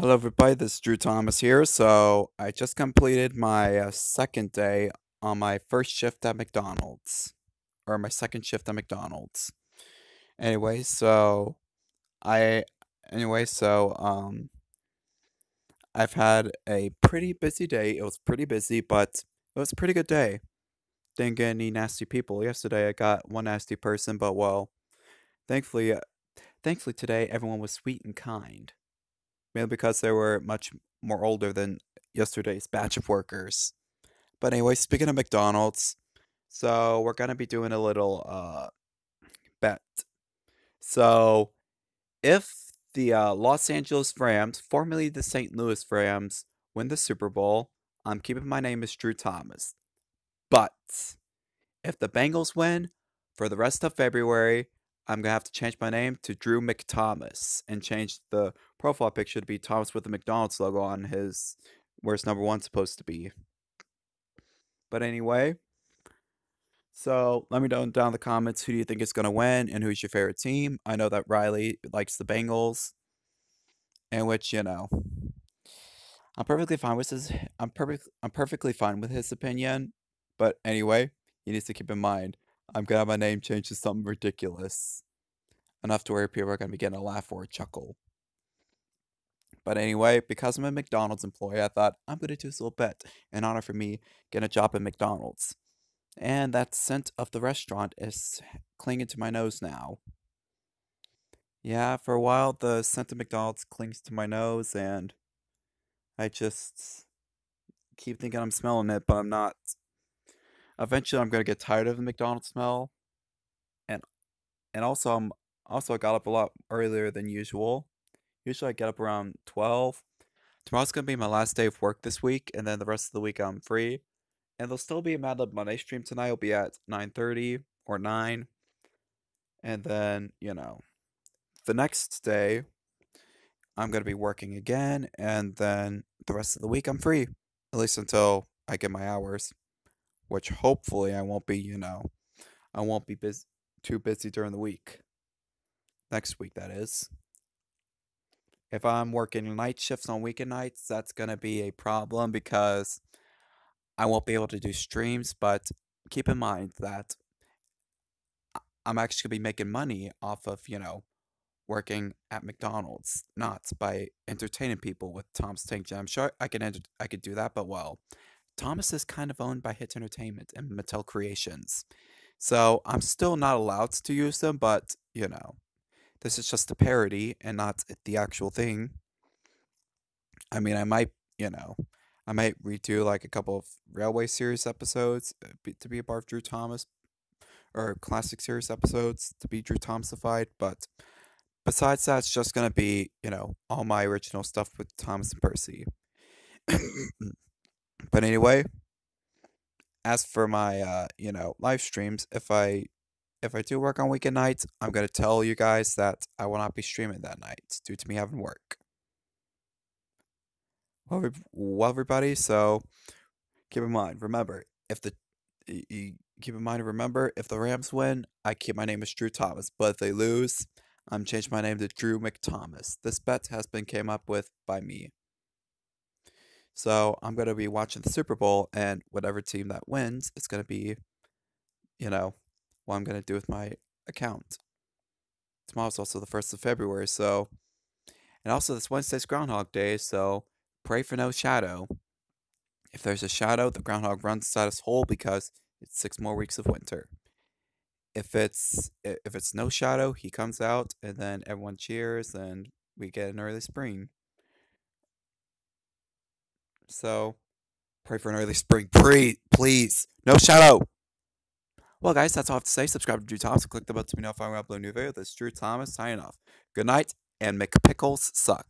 Hello, everybody. This is Drew Thomas here. So, I just completed my uh, second day on my first shift at McDonald's, or my second shift at McDonald's. Anyway, so I, anyway, so um, I've had a pretty busy day. It was pretty busy, but it was a pretty good day. Didn't get any nasty people. Yesterday, I got one nasty person, but well, thankfully, uh, thankfully today everyone was sweet and kind mainly because they were much more older than yesterday's batch of workers. But anyway, speaking of McDonald's, so we're gonna be doing a little uh bet. So if the uh, Los Angeles Rams, formerly the St. Louis Rams, win the Super Bowl, I'm keeping my name as Drew Thomas. But if the Bengals win for the rest of February, I'm gonna have to change my name to Drew McThomas and change the profile picture to be Thomas with the McDonald's logo on his where's number one supposed to be. But anyway, so let me know down in the comments who do you think is gonna win and who's your favorite team. I know that Riley likes the Bengals, and which you know, I'm perfectly fine with his. I'm perfect. I'm perfectly fine with his opinion. But anyway, he needs to keep in mind I'm gonna have my name changed to something ridiculous. Enough to where people are gonna be getting a laugh or a chuckle. But anyway, because I'm a McDonald's employee, I thought I'm gonna do this little bet in honor for me getting a job at McDonald's. And that scent of the restaurant is clinging to my nose now. Yeah, for a while the scent of McDonald's clings to my nose and I just keep thinking I'm smelling it, but I'm not. Eventually, I'm gonna get tired of the McDonald's smell, and and also I'm also I got up a lot earlier than usual. Usually I get up around twelve. Tomorrow's gonna be my last day of work this week, and then the rest of the week I'm free. And there'll still be a Mad Lib Monday stream tonight. It'll be at nine thirty or nine, and then you know, the next day I'm gonna be working again, and then the rest of the week I'm free, at least until I get my hours which hopefully I won't be, you know, I won't be busy, too busy during the week. Next week, that is. If I'm working night shifts on weekend nights, that's going to be a problem because I won't be able to do streams. But keep in mind that I'm actually going to be making money off of, you know, working at McDonald's, not by entertaining people with Tom's Tank Jam. I'm sure I can enter- I could do that, but well, Thomas is kind of owned by Hit Entertainment and Mattel Creations. So I'm still not allowed to use them, but you know, this is just a parody and not the actual thing. I mean, I might, you know, I might redo like a couple of Railway series episodes uh, to be a part of Drew Thomas, or classic series episodes to be Drew Thomasified, but besides that, it's just gonna be, you know, all my original stuff with Thomas and Percy. But anyway, as for my uh, you know, live streams, if I if I do work on weekend nights, I'm gonna tell you guys that I will not be streaming that night due to me having work. Well, well everybody, so keep in mind, remember, if the you keep in mind, remember, if the Rams win, I keep my name as Drew Thomas, but if they lose, I'm changing my name to Drew McThomas. This bet has been came up with by me. So I'm going to be watching the Super Bowl, and whatever team that wins, it's going to be, you know, what I'm going to do with my account. Tomorrow's also the 1st of February, so. And also, this Wednesday's Groundhog Day, so pray for no shadow. If there's a shadow, the groundhog runs inside his hole because it's six more weeks of winter. If it's if it's no shadow, he comes out and then everyone cheers and we get an early spring. So pray for an early spring. Pray, please. No shadow. Well, guys, that's all I have to say. Subscribe to Drew Thomas and click the bell to be notified when I upload a new video. This is Drew Thomas signing off. Good night, and McPickles suck.